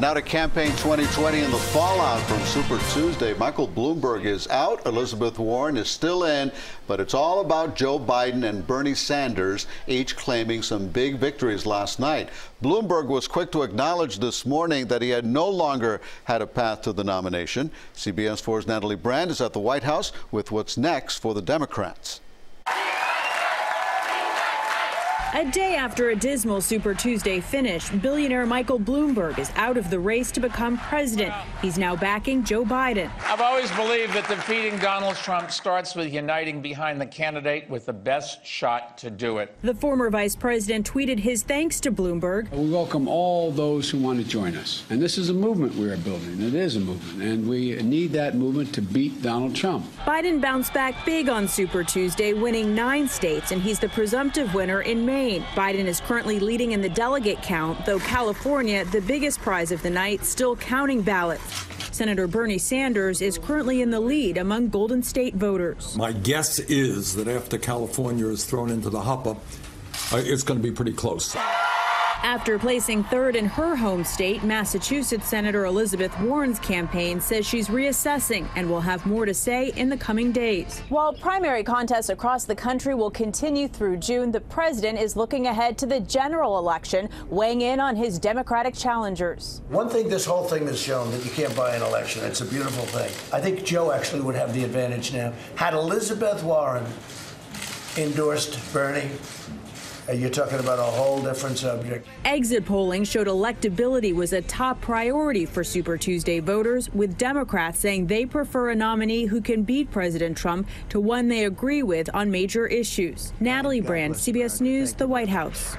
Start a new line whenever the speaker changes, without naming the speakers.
Now to campaign 2020 and the fallout from Super Tuesday. Michael Bloomberg is out. Elizabeth Warren is still in, but it's all about Joe Biden and Bernie Sanders, each claiming some big victories last night. Bloomberg was quick to acknowledge this morning that he had no longer had a path to the nomination. CBS 4's Natalie Brand is at the White House with what's next for the Democrats.
A day after a dismal Super Tuesday finish, billionaire Michael Bloomberg is out of the race to become president. He's now backing Joe Biden.
I've always believed that defeating Donald Trump starts with uniting behind the candidate with the best shot to do it.
The former vice president tweeted his thanks to Bloomberg.
We welcome all those who want to join us. And this is a movement we are building. It is a movement. And we need that movement to beat Donald Trump.
Biden bounced back big on Super Tuesday, winning nine states, and he's the presumptive winner in Maine. Biden is currently leading in the delegate count, though California, the biggest prize of the night, still counting ballots. Senator Bernie Sanders is currently in the lead among Golden State voters.
My guess is that after California is thrown into the hopper, uh, it's going to be pretty close.
After placing third in her home state, Massachusetts Senator Elizabeth Warren's campaign says she's reassessing and will have more to say in the coming days. While primary contests across the country will continue through June, the president is looking ahead to the general election, weighing in on his Democratic challengers.
One thing this whole thing has shown that you can't buy an election. It's a beautiful thing. I think Joe actually would have the advantage now. Had Elizabeth Warren endorsed Bernie, you're talking about a whole different subject.
Exit polling showed electability was a top priority for Super Tuesday voters, with Democrats saying they prefer a nominee who can beat President Trump to one they agree with on major issues. Natalie Brand, CBS News, the White House.